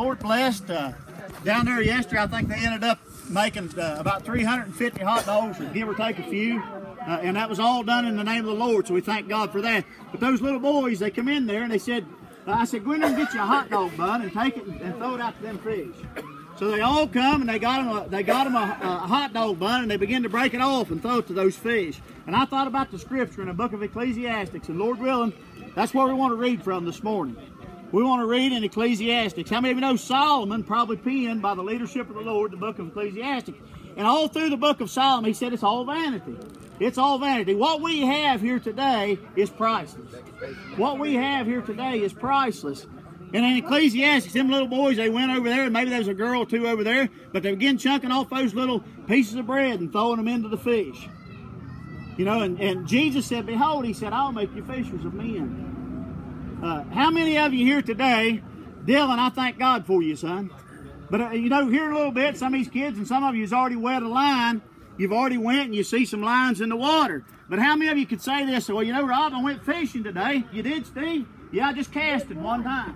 Lord blessed. Uh, down there yesterday, I think they ended up making uh, about 350 hot dogs, give or take a few. Uh, and that was all done in the name of the Lord, so we thank God for that. But those little boys, they come in there and they said, uh, I said, go in there and get you a hot dog bun and take it and, and throw it out to them fish. So they all come and they got them a, they got them a, a, hot dog bun and they begin to break it off and throw it to those fish. And I thought about the scripture in the book of Ecclesiastics, and Lord willing, that's where we want to read from this morning. We want to read in Ecclesiastics. How many of you know Solomon probably penned by the leadership of the Lord the book of Ecclesiastics? And all through the book of Solomon, he said it's all vanity. It's all vanity. What we have here today is priceless. What we have here today is priceless. And in Ecclesiastes, them little boys, they went over there, and maybe there's a girl or two over there, but they began chunking off those little pieces of bread and throwing them into the fish. You know, and, and Jesus said, Behold, he said, I'll make you fishers of men. Uh, how many of you here today, Dylan, I thank God for you, son. But, uh, you know, here a little bit, some of these kids and some of you has already wet a line. You've already went and you see some lines in the water. But how many of you could say this? Well, you know, Rob, I went fishing today. You did, Steve? Yeah, I just casted one time.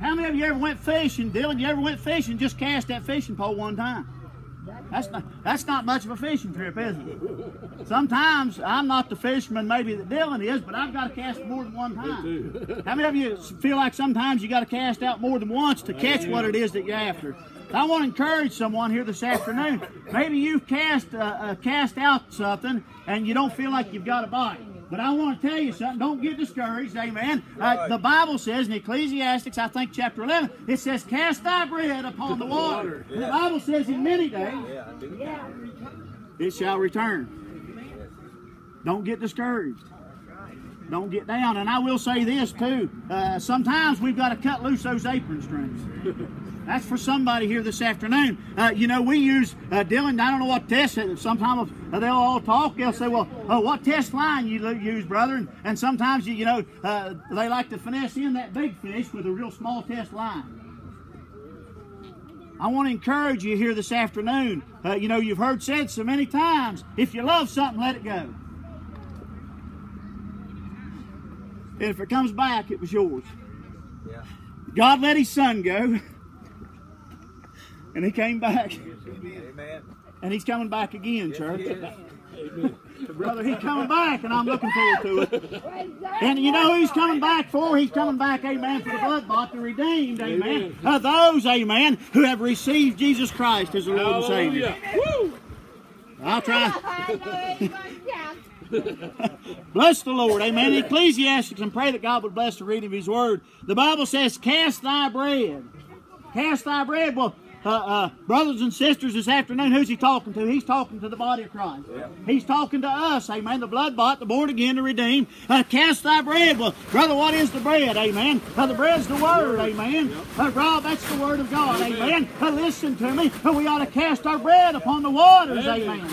How many of you ever went fishing, Dylan? You ever went fishing just cast that fishing pole one time? That's not that's not much of a fishing trip, is it? Sometimes I'm not the fisherman maybe that Dylan is, but I've got to cast more than one time. How many of you feel like sometimes you got to cast out more than once to catch what it is that you're after? I want to encourage someone here this afternoon. Maybe you've cast uh, uh, cast out something and you don't feel like you've got a bite. But I want to tell you something. Don't get discouraged. Amen. Uh, the Bible says in Ecclesiastics, I think chapter 11, it says, Cast thy bread upon the water. The Bible says in many days, it shall return. Don't get discouraged. Don't get down. And I will say this too. Uh, sometimes we've got to cut loose those apron strings. That's for somebody here this afternoon. Uh, you know, we use, uh, Dylan, I don't know what test, sometimes uh, they'll all talk. They'll say, well, uh, what test line you use, brother? And, and sometimes, you, you know, uh, they like to finesse in that big fish with a real small test line. I want to encourage you here this afternoon. Uh, you know, you've heard said so many times, if you love something, let it go. And if it comes back, it was yours. Yeah. God let his son go. And he came back. Amen. And he's coming back again, church. Brother, he's coming back, and I'm looking forward to it. And you know who he's coming back for? He's coming back, amen, for the blood bought, the redeemed, amen. Uh, those, amen, who have received Jesus Christ as the Lord and Savior. Woo! I'll try. bless the Lord, amen. Ecclesiastics, and pray that God would bless the reading of His Word. The Bible says, Cast thy bread. Cast thy bread. Well, uh, uh, brothers and sisters this afternoon, who's he talking to? He's talking to the body of Christ. Yeah. He's talking to us, amen. The blood bought, the born again, the redeemed. Uh, cast thy bread. Well, brother, what is the bread? Amen. Uh, the bread's the word, amen. Uh, Rob, that's the word of God, amen. Uh, listen to me. We ought to cast our bread upon the waters, amen. amen.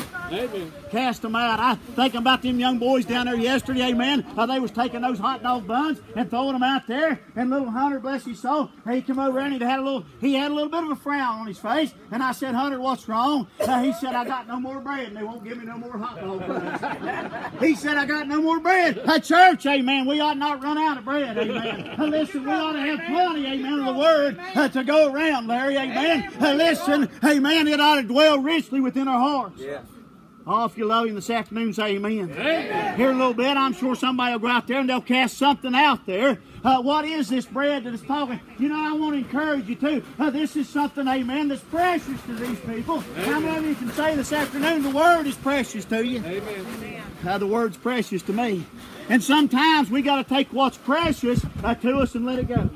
Cast them out. I think about them young boys down there yesterday, amen. How they was taking those hot dog buns and throwing them out there. And little Hunter, bless his soul, he come over and he had a little, he had a little bit of a frown on his face. And I said, Hunter, what's wrong? Uh, he said, I got no more bread and they won't give me no more hot dog buns. he said, I got no more bread. A church, amen, we ought not run out of bread, amen. Listen, we ought to have plenty, amen, of the word uh, to go around, Larry, amen. Uh, listen, amen, it ought to dwell richly within our hearts. Yeah. Oh, if you love him this afternoon, say amen. amen. Here a little bit, I'm sure somebody will go out there and they'll cast something out there. Uh, what is this bread that is talking? You know, I want to encourage you too. Uh, this is something, amen, that's precious to these people. Amen. How many of you can say this afternoon the word is precious to you? Amen. Uh, the word's precious to me. And sometimes we got to take what's precious uh, to us and let it go.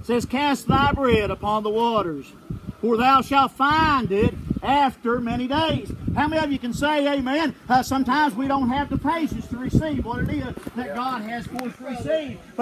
It says, Cast thy bread upon the waters, for thou shalt find it after many days. How many of you can say amen? Uh, sometimes we don't have the patience to receive what it is that God has for us to receive. But